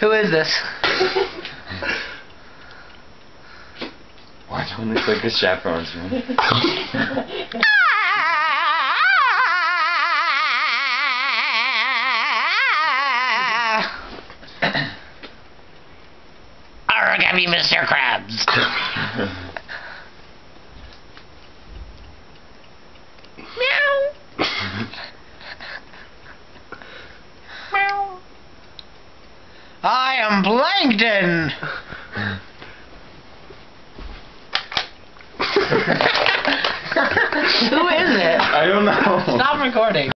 Who is this? Watch when they click the chaperones, man. Origami Mr. Krabs. I am Plankton. Who is it? I don't know. Stop recording.